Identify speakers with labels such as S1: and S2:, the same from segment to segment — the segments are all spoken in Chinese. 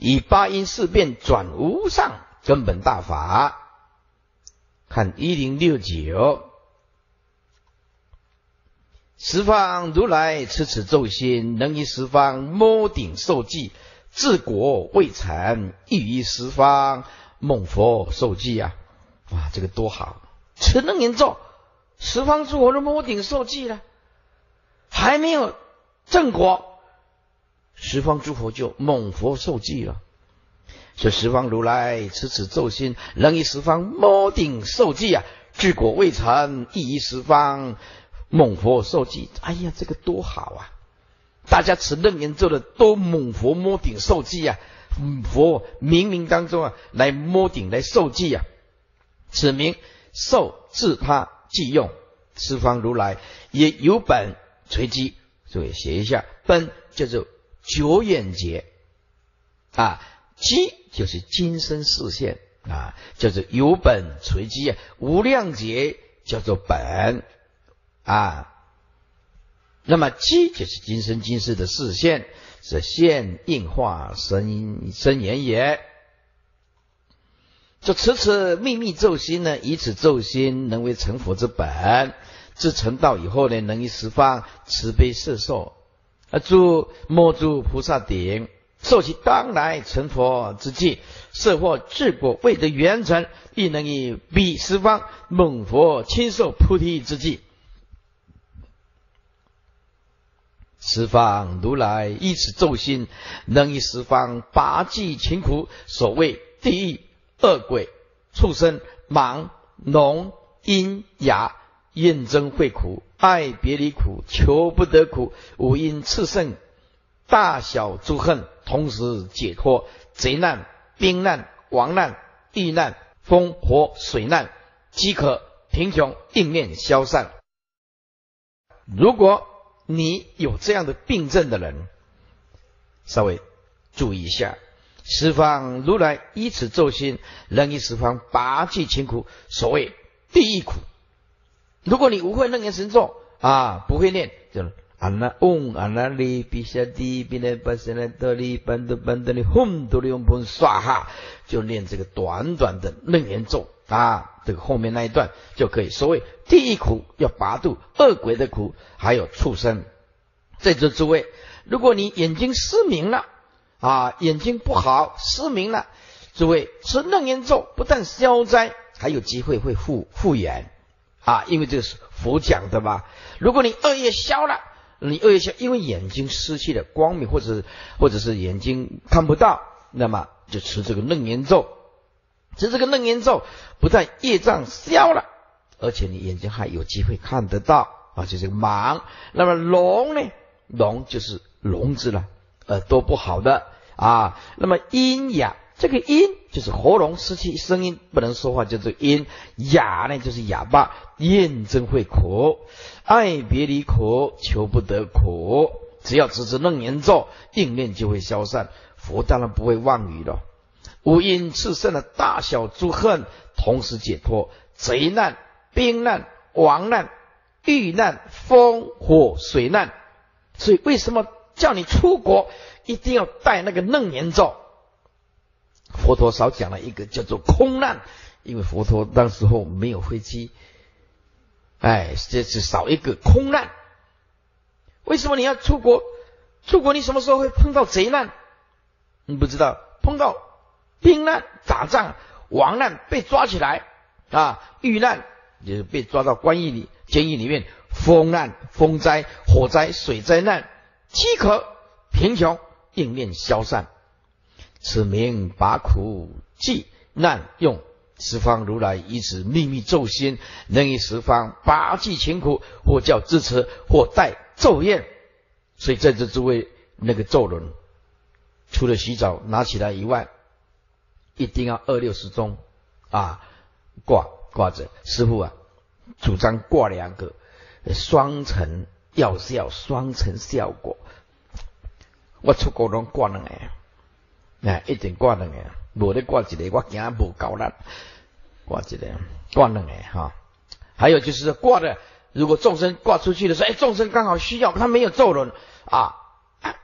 S1: 以八因四变转无上根本大法。看一零六九，十方如来持此咒心，能于十方摸顶受记，治国未成，亦于十方梦佛受记啊！哇，这个多好！持楞严咒，十方诸佛都摸顶受记了，还没有正果。十方诸佛就猛佛受记了，说十方如来持此咒心，能以十方摸顶受记啊！治果未成，亦以十方猛佛受记。哎呀，这个多好啊！大家持楞严咒的都猛佛摸顶受记啊！佛冥冥当中啊，来摸顶来受记啊！此名受自他即用，十方如来也有本垂机，所以写一下本叫做。久远劫啊，机就是今生视线啊，叫做有本垂机啊。无量劫叫做本啊，那么机就是今生今世的视线，是现应化生生言也。就此此秘密咒心呢，以此咒心能为成佛之本，至成道以后呢，能于十方慈悲摄受。啊！诸摩诸菩萨顶，受其当来成佛之际，设或治果未得圆成，亦能以彼十方猛佛亲受菩提之际，十方如来依此咒心，能以十方八济勤苦，所谓地狱恶鬼、畜生、盲、聋、阴、哑。厌憎会苦，爱别离苦，求不得苦，五阴炽盛，大小诸恨，同时解脱。贼难、兵难、亡难、遇难、风火水难、饥渴、贫穷，应面消散。如果你有这样的病症的人，稍微注意一下，十方如来依此咒心，能以十方拔济勤苦，所谓第一苦。如果你不会楞严神咒啊，不会念，就阿那嗡阿那哩比夏地比那巴塞那德哩班德班德哩吽多哩嗡嘣刷哈，就念这个短短的楞严咒啊，这个后面那一段就可以。所谓第一苦要拔度恶鬼的苦，还有畜生。在座诸位，如果你眼睛失明了啊，眼睛不好失明了，诸位持楞严咒不但消灾，还有机会会复复原。啊，因为这个是佛讲的嘛。如果你恶业消了，你恶业消，因为眼睛失去了光明，或者是或者是眼睛看不到，那么就持这个楞严咒。持这个楞严咒，不但业障消了，而且你眼睛还有机会看得到啊，就是盲。那么聋呢？聋就是聋子了，耳朵不好的啊。那么阴阳。这个音就是喉咙失去声音不能说话，叫做音；哑呢就是哑巴，厌真会苦，爱别离苦，求不得苦。只要持持楞严咒，应念就会消散。佛当然不会妄语了。五阴炽盛的大小诸恨，同时解脱。贼难、兵难、亡难、遇难、风火水难。所以为什么叫你出国一定要带那个楞严咒？佛陀少讲了一个叫做空难，因为佛陀当时候没有飞机，哎，这是少一个空难。为什么你要出国？出国你什么时候会碰到贼难？你不知道，碰到兵难、打仗、亡难被抓起来啊，遇难就是被抓到关狱里、监狱里面，风难、风灾、火灾、水灾难、饥渴、贫穷，应念消散。此名拔苦济难用，十方如来以此秘密咒心，能以十方拔济勤苦，或叫支持，或带咒怨。所以在这诸位那个咒轮，除了洗澡拿起来以外，一定要二六十钟啊挂挂着。师傅啊，主张挂两个，双层药效，双层效果。我出国拢挂两个。哎，一定挂两个，无得挂一个，我惊无够力。挂一个，挂两个哈。还有就是挂的，如果众生挂出去的时候，哎，众生刚好需要，他没有咒轮啊，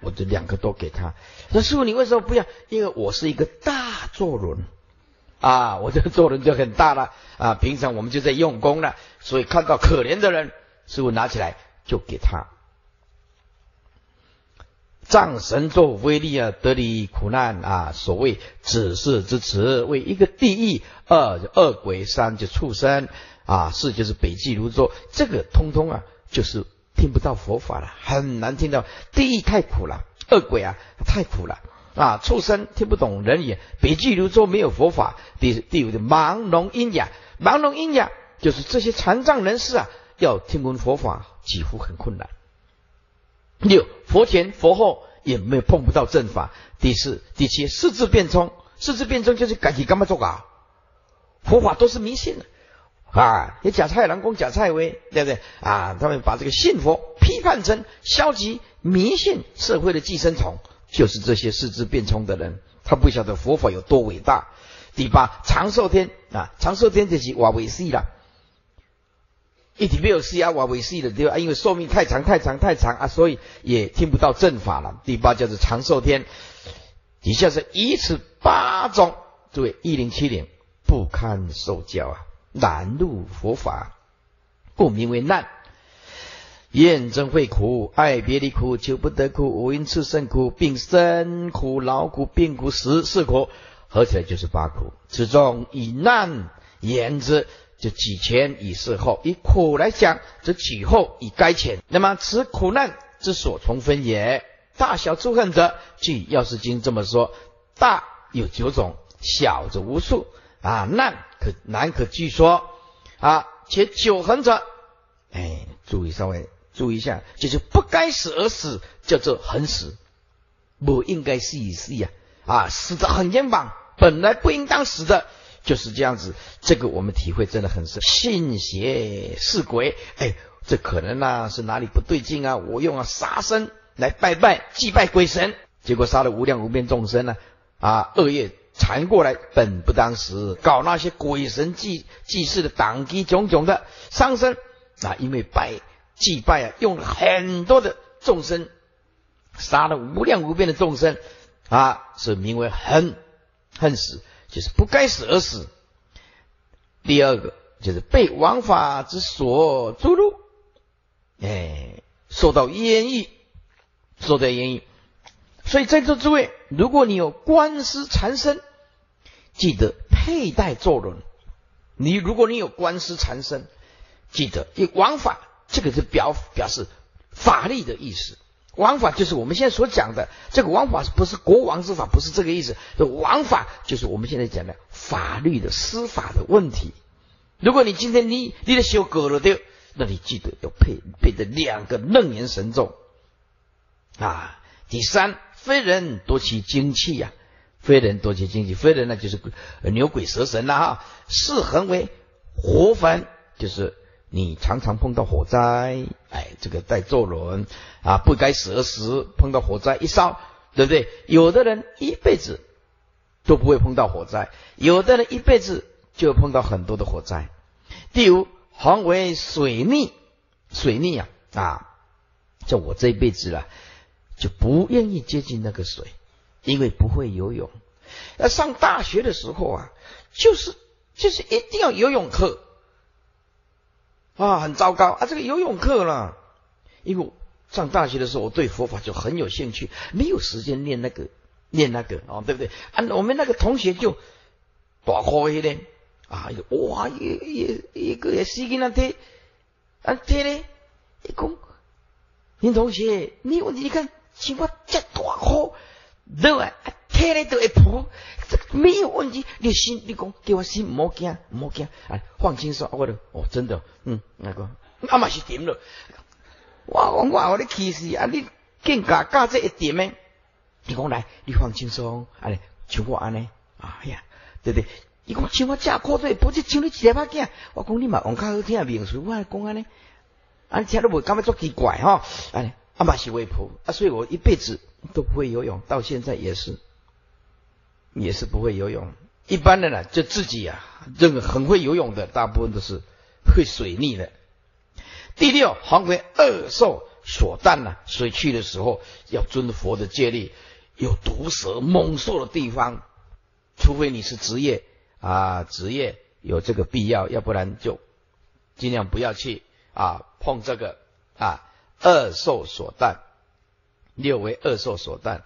S1: 我就两个都给他。那师傅，你为什么不要？因为我是一个大坐轮啊，我这个坐轮就很大了啊。平常我们就在用功了，所以看到可怜的人，师傅拿起来就给他。藏神咒威力啊，得离苦难啊。所谓指示之词，为一个地狱，二恶鬼，三就畜生啊，四就是北极如舟。这个通通啊，就是听不到佛法了，很难听到。地狱太苦了，恶鬼啊太苦了啊，畜生听不懂人言，北极如舟没有佛法。第第五的盲聋阴哑，盲聋阴哑就是这些残障人士啊，要听闻佛法几乎很困难。六佛前佛后也没有碰不到正法。第四、第七四字变通，四字变通就是赶紧干嘛做搞？佛法都是迷信的啊！你假蔡郎公、假蔡威，对不对啊？他们把这个信佛批判成消极迷信社会的寄生虫，就是这些四字变通的人，他不晓得佛法有多伟大。第八长寿天啊，长寿天就是瓦维西了。一体没有 C 啊，瓦维 C 的对吧？因为寿命太长太长太长啊，所以也听不到正法了。第八叫做长寿天，底下是以此八种，诸位一零七零不堪受教啊，难入佛法，故名为难。厌憎会苦，爱别离苦，求不得苦，五阴炽盛苦，病生苦，劳苦，病苦，死是苦，合起来就是八苦。此中以难言之。就几前以事后，以苦来讲，则几后以该前。那么此苦难之所从分也。大小诸恨者，据《药师经》这么说：大有九种，小则无数。啊，难可难可据说。啊，且九恒者，哎，注意稍微注意一下，就是不该死而死，叫做横死，不应该死一死呀。啊，死的很冤枉，本来不应当死的。就是这样子，这个我们体会真的很深。信邪是鬼，哎，这可能呢是哪里不对劲啊？我用啊杀生来拜拜祭拜鬼神，结果杀了无量无边众生呢，啊，恶业缠过来，本不当时搞那些鬼神祭祭祀的党机种种的伤身啊，因为拜祭拜啊，用了很多的众生，杀了无量无边的众生啊，是名为恨恨死。就是不该死而死。第二个就是被王法之所诛戮，哎，受到冤狱，受到冤狱。所以在座诸位，如果你有官司缠身，记得佩戴坐轮。你如果你有官司缠身，记得以王法，这个是表表示法律的意思。王法就是我们现在所讲的这个王法，不是国王之法，不是这个意思。王法就是我们现在讲的法律的司法的问题。如果你今天你你的修割了的，那你记得要配配的两个楞严神咒啊。第三，非人夺其精气呀，非人夺其精气，非人呢就是牛鬼蛇神了哈。四恒为活坟，就是。你常常碰到火灾，哎，这个带坐轮啊，不该死而死，碰到火灾一烧，对不对？有的人一辈子都不会碰到火灾，有的人一辈子就碰到很多的火灾。第五，黄为水逆，水逆啊啊！就我这一辈子了，就不愿意接近那个水，因为不会游泳。那上大学的时候啊，就是就是一定要游泳课。啊，很糟糕啊！这个游泳课了，因为上大学的时候，我对佛法就很有兴趣，没有时间练那个，练那个哦，对不对？啊，我们那个同学就大喝一点啊，哇，一一一个也是给那踢，啊踢嘞，一讲，林同学，你你看情况这大喝，对吧？踢嘞都会扑。这没有问题，你心你讲给我心莫惊莫惊，哎，放轻松，我的哦，真的，嗯，那个阿妈是点了，我我我我的气势啊，你更加加这一点呢？你讲来，你放轻松，哎，像我安尼，哎呀，对对？你讲像我这苦对，不是像你一把镜，我讲你嘛往较好听的名词，我讲安尼，啊，听都无感觉做奇怪哈，哎，阿妈是为仆啊，所以我一辈子都不会游泳，到现在也是。也是不会游泳，一般的呢，就自己啊，这个很会游泳的，大部分都是会水逆的。第六，黄为恶受所啖呢，所以去的时候要遵佛的戒律，有毒蛇猛兽的地方，除非你是职业啊，职业有这个必要，要不然就尽量不要去啊碰这个啊恶兽所啖。六为恶兽所啖，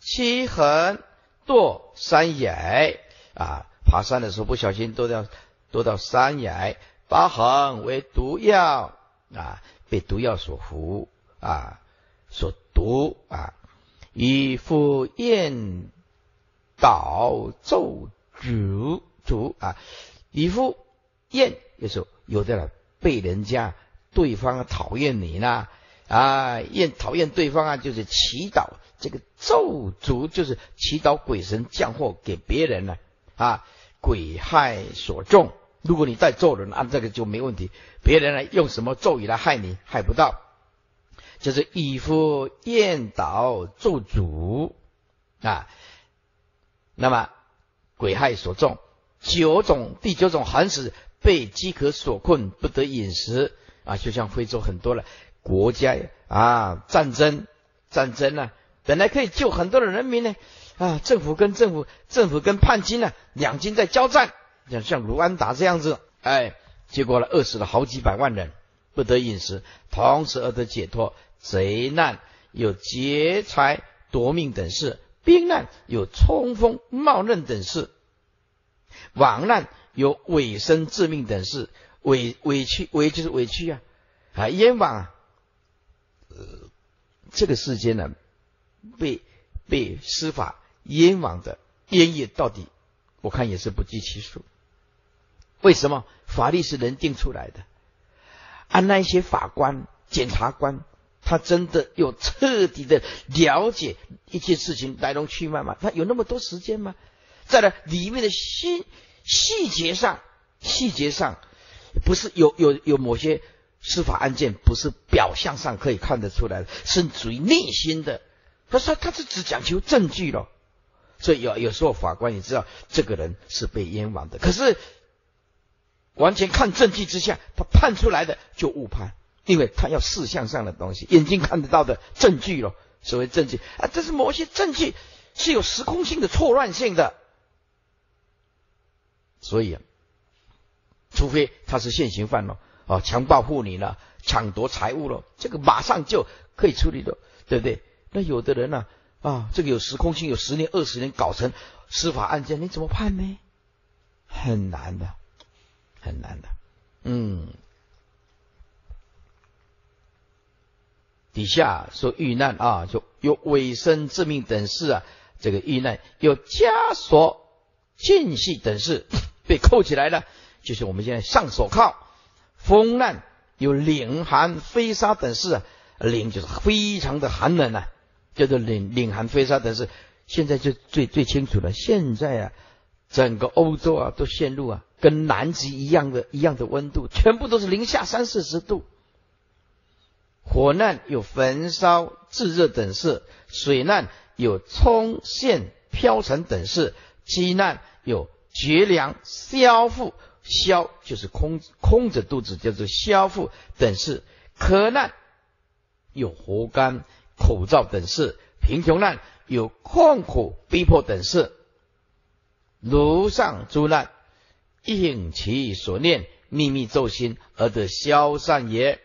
S1: 七横堕山崖啊，爬山的时候不小心堕到堕到山崖。八横为毒药啊，被毒药所服啊，所毒啊。以赴宴倒奏主主啊，以赴燕有时候有的了，被人家对方讨厌你呢。啊，厌讨厌对方啊，就是祈祷这个咒诅，就是祈祷鬼神降祸给别人呢啊，鬼害所中。如果你在咒人，按这个就没问题。别人来用什么咒语来害你，害不到。就是以夫厌导咒诅啊，那么鬼害所中，九种第九种寒死，被饥渴所困，不得饮食啊，就像非洲很多了。国家啊，战争，战争呢，本来可以救很多的人民呢，啊，政府跟政府，政府跟叛军呢，两军在交战，像像卢安达这样子，哎，结果呢，饿死了好几百万人，不得饮食，同时而得解脱。贼难有劫财夺命等事，兵难有冲锋冒刃等事，亡难有委身致命等事，委委屈委就是委屈啊，啊，冤枉啊。呃，这个世间呢，被被司法冤枉的冤狱到底，我看也是不计其数。为什么法律是人定出来的？按那些法官、检察官，他真的有彻底的了解一件事情来龙去脉吗？他有那么多时间吗？在了里面的细细节上，细节上不是有有有某些。司法案件不是表象上可以看得出来的，是属于内心的。他说他是只讲求证据了，所以有有时候法官也知道这个人是被冤枉的，可是完全看证据之下，他判出来的就误判，因为他要事项上的东西，眼睛看得到的证据了。所谓证据啊，这是某些证据是有时空性的错乱性的，所以啊除非他是现行犯了。哦，强暴妇女了，抢夺财物了，这个马上就可以处理了，对不对？那有的人呢，啊，这个有时空性，有十年、二十年搞成司法案件，你怎么判呢？很难的，很难的。嗯，底下说遇难啊，就有委身致命等事啊，这个遇难有枷锁禁系等事被扣起来了，就是我们现在上手铐。风难有凛寒飞沙等事啊，凛就是非常的寒冷啊，叫做凛凛寒飞沙等事。现在就最最清楚了，现在啊，整个欧洲啊都陷入啊跟南极一样的一样的温度，全部都是零下三四十度。火难有焚烧炙热等事，水难有冲陷漂沉等事，饥难有绝粮消腹。消就是空空着肚子，叫做消腹等事；渴难有活干、口罩等事；贫穷难有困苦、逼迫等事。如上诸难，应其所念，秘密咒心而得消散也。